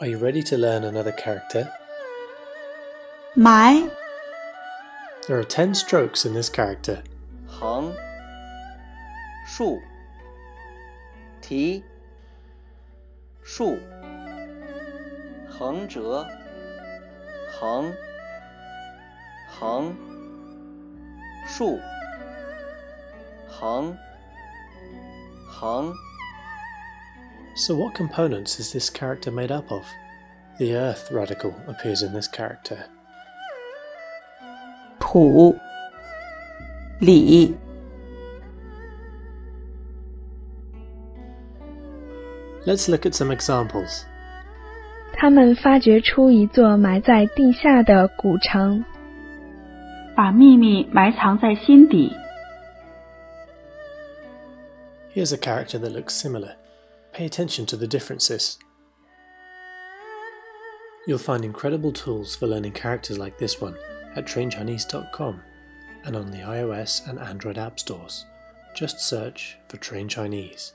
Are you ready to learn another character? 埋 There are 10 strokes in this character. 横、竖、提、竖、横折、横、横、竖、横、横。 So what components is this character made up of? The earth radical appears in this character. 土里 Let's look at some examples. 他们发掘出一座埋在地下的古城。把秘密埋藏在心底。 Here's a character that looks similar. Pay attention to the differences. You'll find incredible tools for learning characters like this one at trainchinese.com and on the iOS and Android app stores. Just search for trainchinese.